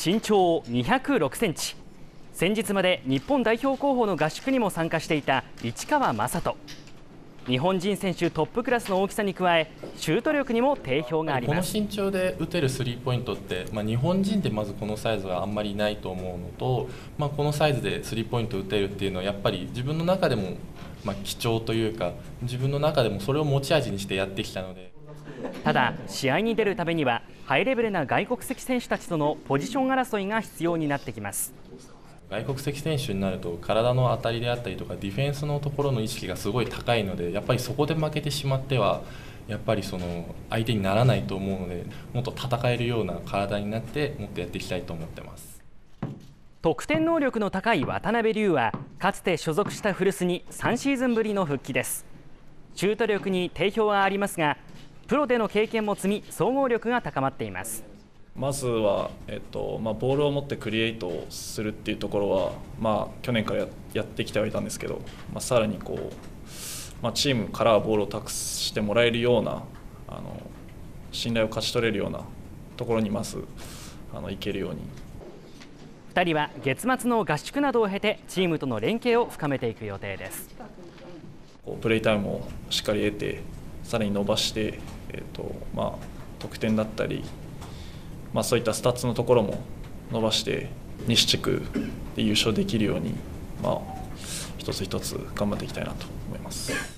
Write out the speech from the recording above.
身長206センチ。先日まで日本代表候補の合宿にも参加していた市川雅人。日本人選手トップクラスの大きさに加えシュート力にも定評があります。この身長で打てるスリーポイントって、まあ、日本人でまずこのサイズはあんまりないと思うのと、まあ、このサイズでスリーポイント打てるっていうのはやっぱり自分の中でもまあ貴重というか自分の中でもそれを持ち味にしてやってきたので。ただ試合に出るためにはハイレベルな外国籍選手たちとのポジション争いが必要になってきます。外国籍選手になると体の当たりであったりとかディフェンスのところの意識がすごい高いのでやっぱりそこで負けてしまってはやっぱりその相手にならないと思うのでもっと戦えるような体になってもっとやっていきたいと思ってます。得点能力の高い渡辺龍はかつて所属した古巣に3シーズンぶりの復帰です。シュート力に定評はありますがプロでの経験も積み総合力が高まっています。まずは、えっとまあ、ボールを持ってクリエイトをするっていうところは、まあ、去年からややってきてはいたんですけど、まあ、さらにこう、まあ、チームからはボールを託してもらえるようなあの信頼を勝ち取れるようなところにまずあのいけるように。2人は月末の合宿などを経てチームとの連携を深めていく予定です。こうプレータイムをしっかり得てさらに伸ばして、えっとまあ、得点だったり、まあ、そういったスタッツのところも伸ばして西地区で優勝できるように、まあ、一つ一つ頑張っていきたいなと思います。